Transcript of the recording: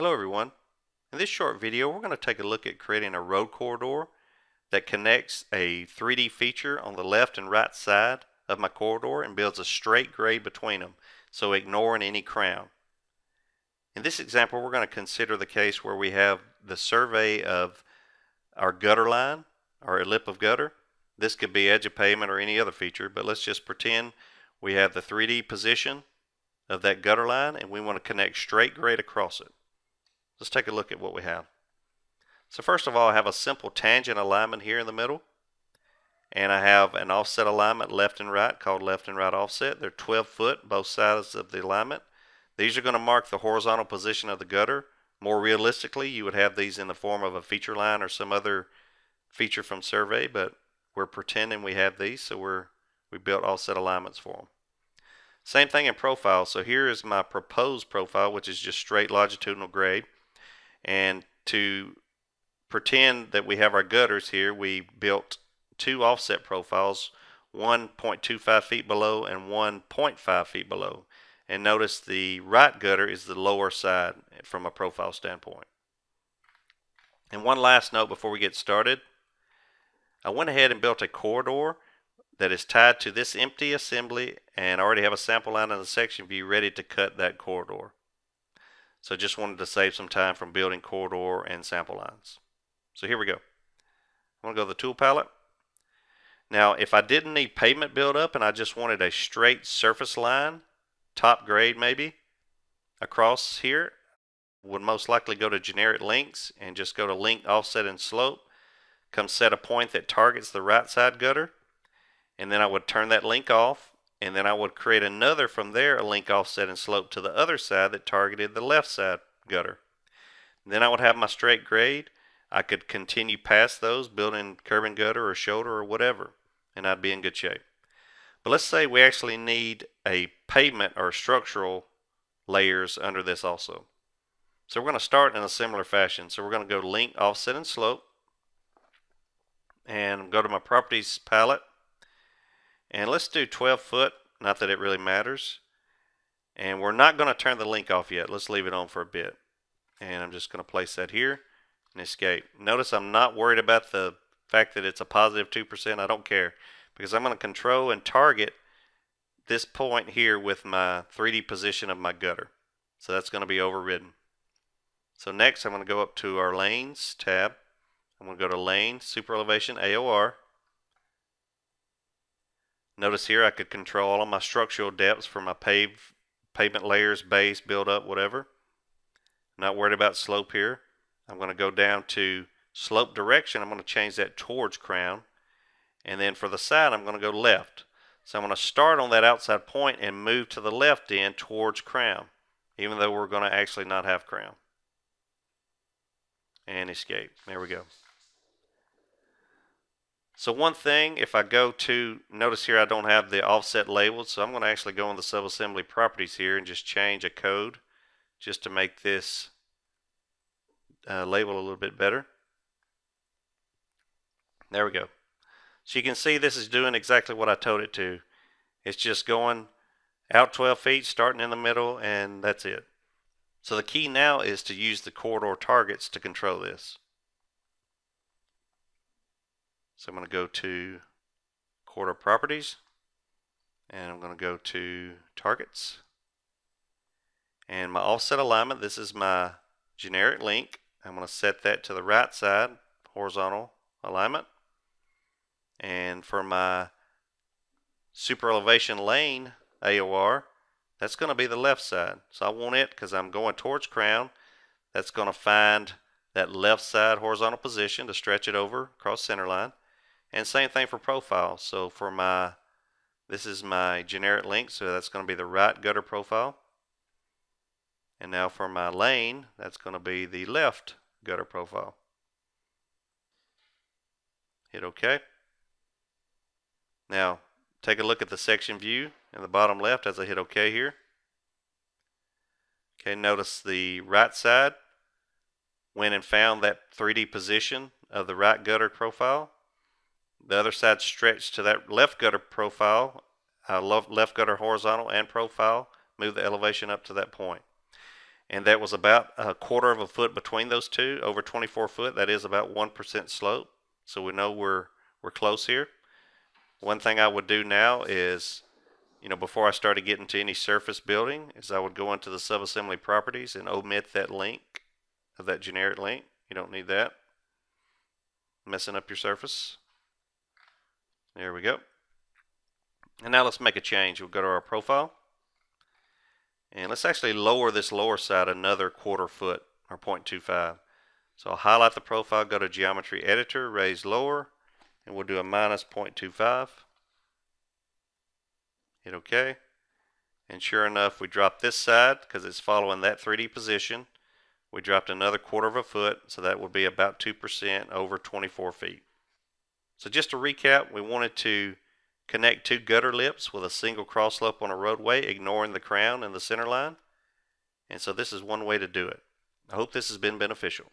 Hello everyone. In this short video we're going to take a look at creating a road corridor that connects a 3D feature on the left and right side of my corridor and builds a straight grade between them, so ignoring any crown. In this example we're going to consider the case where we have the survey of our gutter line, our lip of gutter. This could be edge of pavement or any other feature, but let's just pretend we have the 3D position of that gutter line and we want to connect straight grade across it. Let's take a look at what we have. So first of all, I have a simple tangent alignment here in the middle. And I have an offset alignment left and right called left and right offset. They're 12 foot both sides of the alignment. These are going to mark the horizontal position of the gutter. More realistically, you would have these in the form of a feature line or some other feature from survey, but we're pretending we have these, so we're we built offset alignments for them. Same thing in profile. So here is my proposed profile, which is just straight longitudinal grade. And to pretend that we have our gutters here, we built two offset profiles, 1.25 feet below and 1.5 feet below. And notice the right gutter is the lower side from a profile standpoint. And one last note before we get started. I went ahead and built a corridor that is tied to this empty assembly and I already have a sample line in the section view ready to cut that corridor. So just wanted to save some time from building corridor and sample lines. So here we go. I'm going to go to the tool palette. Now if I didn't need pavement build up and I just wanted a straight surface line, top grade maybe, across here, would most likely go to generic links and just go to link offset and slope, come set a point that targets the right side gutter, and then I would turn that link off and then I would create another from there, a link offset and slope to the other side that targeted the left side gutter. Then I would have my straight grade. I could continue past those, building curb and gutter or shoulder or whatever, and I'd be in good shape. But let's say we actually need a pavement or structural layers under this also. So we're going to start in a similar fashion. So we're going to go link, offset, and slope. And go to my properties palette and let's do 12 foot, not that it really matters. And we're not going to turn the link off yet. Let's leave it on for a bit. And I'm just going to place that here and escape. Notice I'm not worried about the fact that it's a positive 2%. I don't care because I'm going to control and target this point here with my 3D position of my gutter. So that's going to be overridden. So next I'm going to go up to our lanes tab. I'm going to go to lane, super elevation, AOR. Notice here I could control all of my structural depths for my pave, pavement layers, base, build up, whatever. Not worried about slope here. I'm going to go down to slope direction. I'm going to change that towards crown. And then for the side, I'm going to go left. So I'm going to start on that outside point and move to the left end towards crown, even though we're going to actually not have crown. And escape. There we go. So one thing, if I go to, notice here I don't have the offset labeled, so I'm going to actually go in the subassembly properties here and just change a code just to make this uh, label a little bit better. There we go. So you can see this is doing exactly what I told it to. It's just going out 12 feet, starting in the middle, and that's it. So the key now is to use the corridor targets to control this. So I'm going to go to corridor properties and I'm going to go to targets. And my offset alignment this is my generic link. I'm going to set that to the right side horizontal alignment. And for my super elevation lane AOR that's going to be the left side. So I want it because I'm going towards crown. That's going to find that left side horizontal position to stretch it over across center line and same thing for profile. So for my, this is my generic link, so that's going to be the right gutter profile. And now for my lane, that's going to be the left gutter profile. Hit OK. Now, take a look at the section view in the bottom left as I hit OK here. Okay, notice the right side went and found that 3D position of the right gutter profile the other side stretched to that left gutter profile, uh, left gutter horizontal and profile, move the elevation up to that point. and that was about a quarter of a foot between those two, over 24 foot. That is about 1% slope. So we know we're, we're close here. One thing I would do now is, you know, before I started getting to any surface building, is I would go into the subassembly properties and omit that link, of that generic link. You don't need that. Messing up your surface. There we go. And now let's make a change. We'll go to our profile. And let's actually lower this lower side another quarter foot or 0.25. So I'll highlight the profile, go to Geometry Editor, raise lower, and we'll do a minus 0.25. Hit OK. And sure enough, we dropped this side because it's following that 3D position. We dropped another quarter of a foot, so that would be about 2% over 24 feet. So just to recap, we wanted to connect two gutter lips with a single cross slope on a roadway, ignoring the crown and the center line. And so this is one way to do it. I hope this has been beneficial.